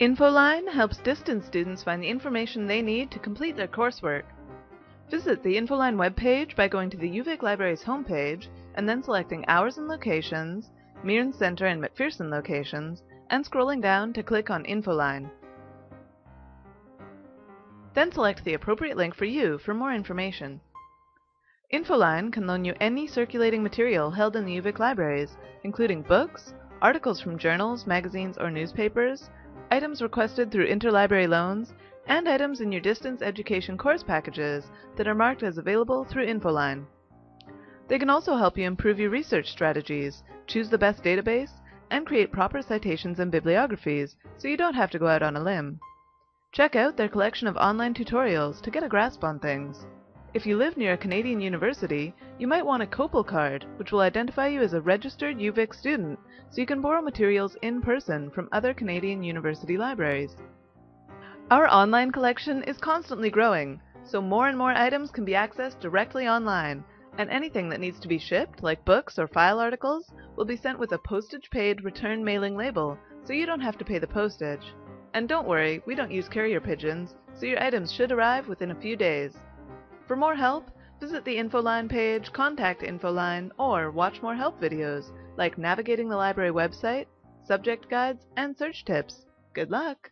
Infoline helps distance students find the information they need to complete their coursework. Visit the Infoline webpage by going to the UVic Library's homepage and then selecting Hours and Locations, Mearns Center and McPherson locations, and scrolling down to click on Infoline. Then select the appropriate link for you for more information. Infoline can loan you any circulating material held in the UVic libraries, including books, articles from journals, magazines, or newspapers, items requested through interlibrary loans, and items in your distance education course packages that are marked as available through Infoline. They can also help you improve your research strategies, choose the best database, and create proper citations and bibliographies so you don't have to go out on a limb. Check out their collection of online tutorials to get a grasp on things. If you live near a Canadian university, you might want a COPPUL card, which will identify you as a registered UVic student, so you can borrow materials in person from other Canadian university libraries. Our online collection is constantly growing, so more and more items can be accessed directly online, and anything that needs to be shipped, like books or file articles, will be sent with a postage-paid return mailing label, so you don't have to pay the postage. And don't worry, we don't use carrier pigeons, so your items should arrive within a few days. For more help, visit the Infoline page, contact Infoline, or watch more help videos, like navigating the library website, subject guides, and search tips. Good luck!